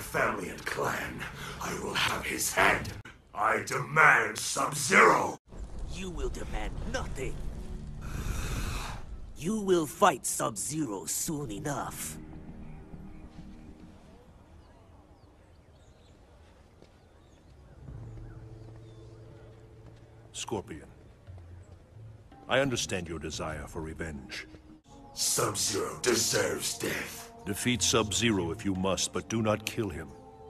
Sub-Zero. He killed my family and clan. I will have his head. I demand Sub-Zero! You will demand nothing. You will fight Sub-Zero soon enough. Scorpion. I understand your desire for revenge. Sub-Zero deserves death. Defeat Sub-Zero if you must, but do not kill him.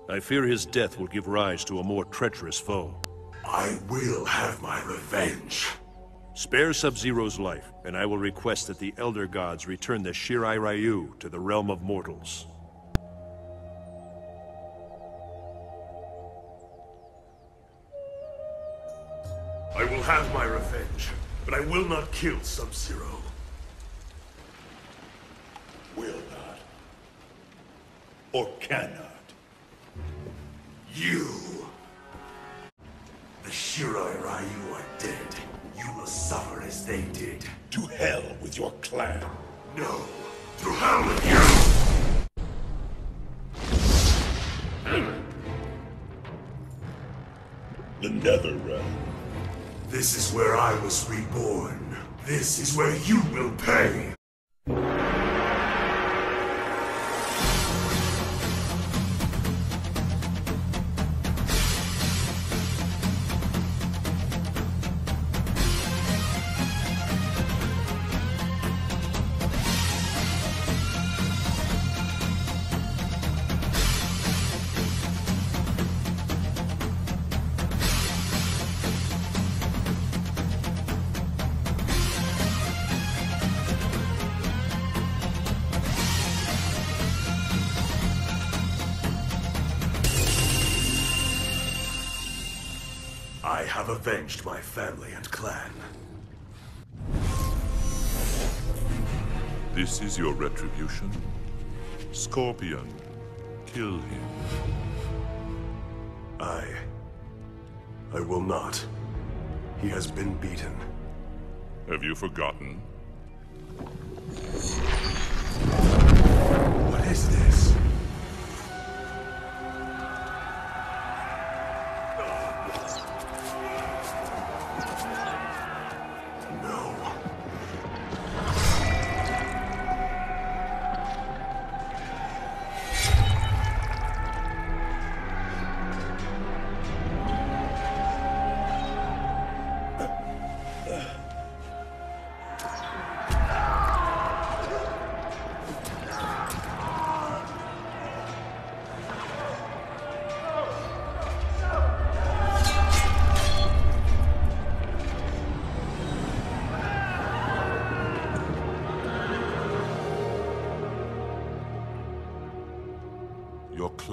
I fear his death will give rise to a more treacherous foe. I will have my revenge. Spare Sub-Zero's life, and I will request that the Elder Gods return the Shirai Ryu to the realm of mortals. I will have my revenge, but I will not kill Sub-Zero. Will not. Or cannot. You! The Shirai Ryu are dead. You will suffer as they did. To hell with your clan. No. To hell with you! The Nether Realm. This is where I was reborn. This is where you will pay. I have avenged my family and clan. This is your retribution? Scorpion, kill him. I... I will not. He has been beaten. Have you forgotten?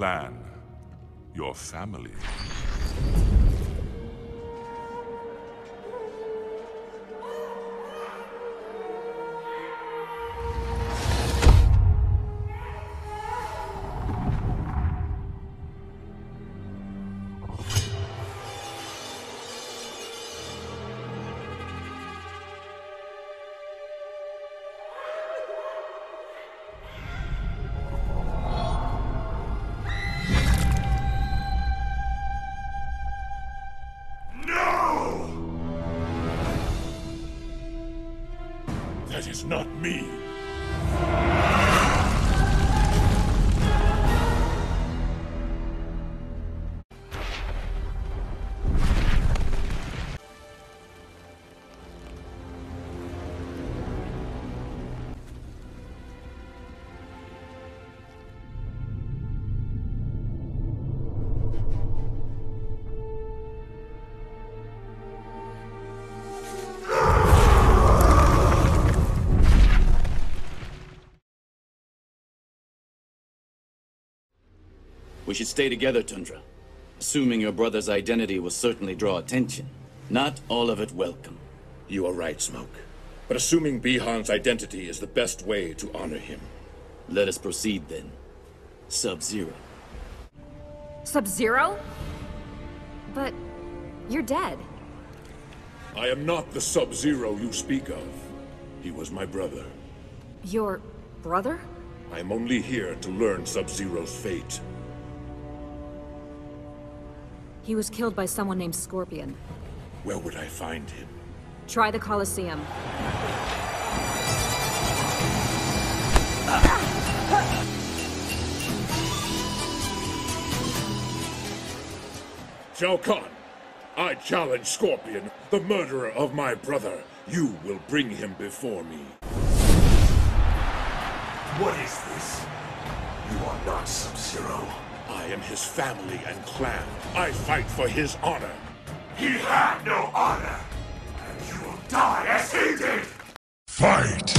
Clan, your family. Not me. We should stay together, Tundra. Assuming your brother's identity will certainly draw attention. Not all of it welcome. You are right, Smoke. But assuming Bihan's identity is the best way to honor him. Let us proceed then. Sub-Zero. Sub-Zero? But you're dead. I am not the Sub-Zero you speak of. He was my brother. Your brother? I am only here to learn Sub-Zero's fate. He was killed by someone named Scorpion. Where would I find him? Try the Colosseum. Shao Kahn, I challenge Scorpion, the murderer of my brother. You will bring him before me. What is this? You are not Sub-Zero. I am his family and clan. I fight for his honor. He had no honor, and you will die as he did! Fight!